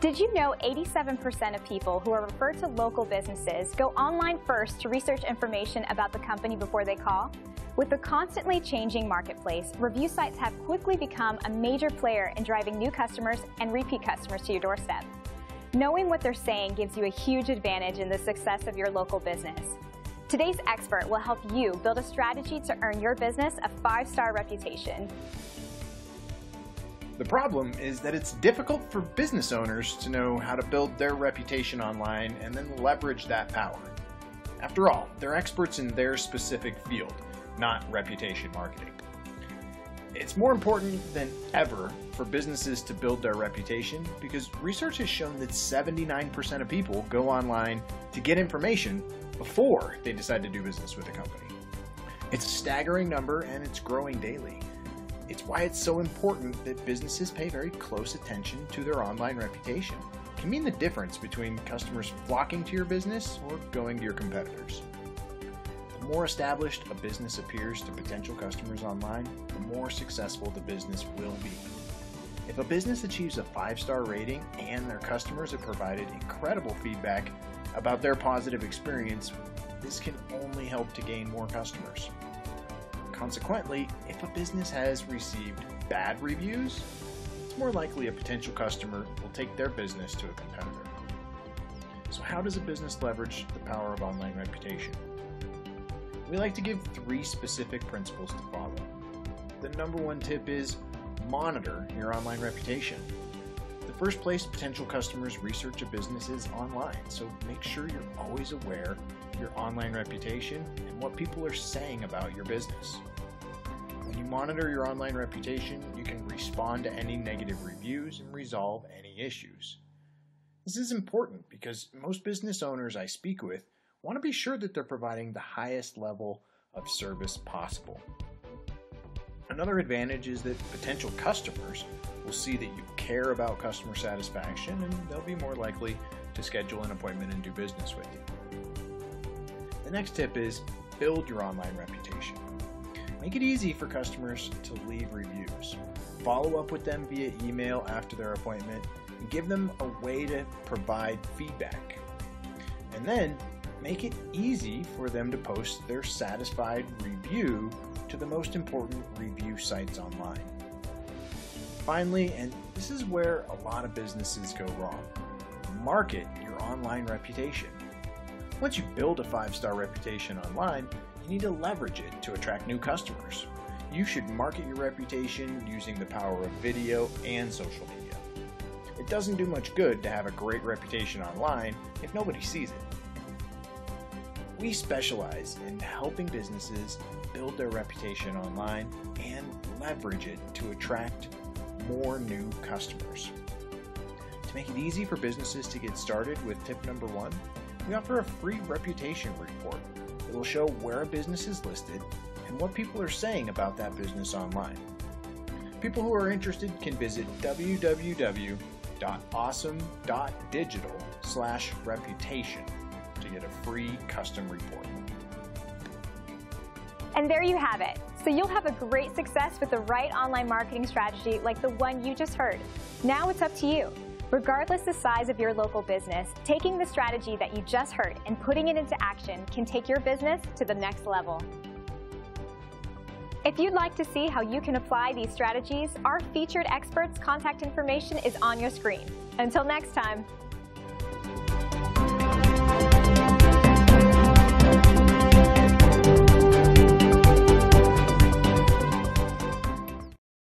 Did you know 87% of people who are referred to local businesses go online first to research information about the company before they call? With the constantly changing marketplace, review sites have quickly become a major player in driving new customers and repeat customers to your doorstep. Knowing what they're saying gives you a huge advantage in the success of your local business. Today's expert will help you build a strategy to earn your business a five-star reputation. The problem is that it's difficult for business owners to know how to build their reputation online and then leverage that power. After all, they're experts in their specific field, not reputation marketing. It's more important than ever for businesses to build their reputation because research has shown that 79% of people go online to get information before they decide to do business with a company. It's a staggering number and it's growing daily. It's why it's so important that businesses pay very close attention to their online reputation. It can mean the difference between customers flocking to your business or going to your competitors. The more established a business appears to potential customers online, the more successful the business will be. If a business achieves a five-star rating and their customers have provided incredible feedback about their positive experience, this can only help to gain more customers. Consequently, if a business has received bad reviews, it's more likely a potential customer will take their business to a competitor. So how does a business leverage the power of online reputation? We like to give three specific principles to follow. The number one tip is monitor your online reputation. First place potential customers research a business is online, so make sure you're always aware of your online reputation and what people are saying about your business. When you monitor your online reputation, you can respond to any negative reviews and resolve any issues. This is important because most business owners I speak with want to be sure that they're providing the highest level of service possible. Another advantage is that potential customers will see that you care about customer satisfaction and they'll be more likely to schedule an appointment and do business with you. The next tip is build your online reputation. Make it easy for customers to leave reviews. Follow up with them via email after their appointment and give them a way to provide feedback. And then make it easy for them to post their satisfied review to the most important review sites online. Finally, and this is where a lot of businesses go wrong, market your online reputation. Once you build a five-star reputation online, you need to leverage it to attract new customers. You should market your reputation using the power of video and social media. It doesn't do much good to have a great reputation online if nobody sees it. We specialize in helping businesses build their reputation online and leverage it to attract more new customers. To make it easy for businesses to get started with tip number one, we offer a free reputation report it will show where a business is listed and what people are saying about that business online. People who are interested can visit www.awesome.digital slash reputation get a free custom report. And there you have it. So you'll have a great success with the right online marketing strategy like the one you just heard. Now it's up to you. Regardless the size of your local business, taking the strategy that you just heard and putting it into action can take your business to the next level. If you'd like to see how you can apply these strategies, our featured experts' contact information is on your screen. Until next time.